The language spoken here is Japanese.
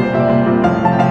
うん。